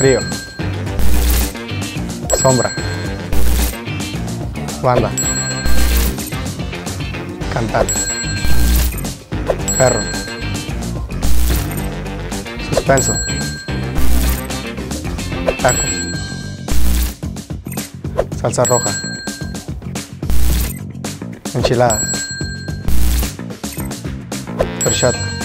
Frío. Sombra. Banda. Cantar. Perro. Suspenso. Tacos. Salsa roja. Enchiladas. Horchata.